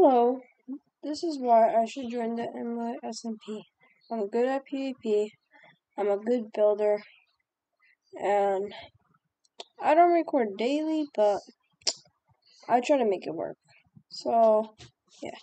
Hello, this is why I should join the Amulet SMP. I'm good at PvP, I'm a good builder, and I don't record daily, but I try to make it work. So, yeah.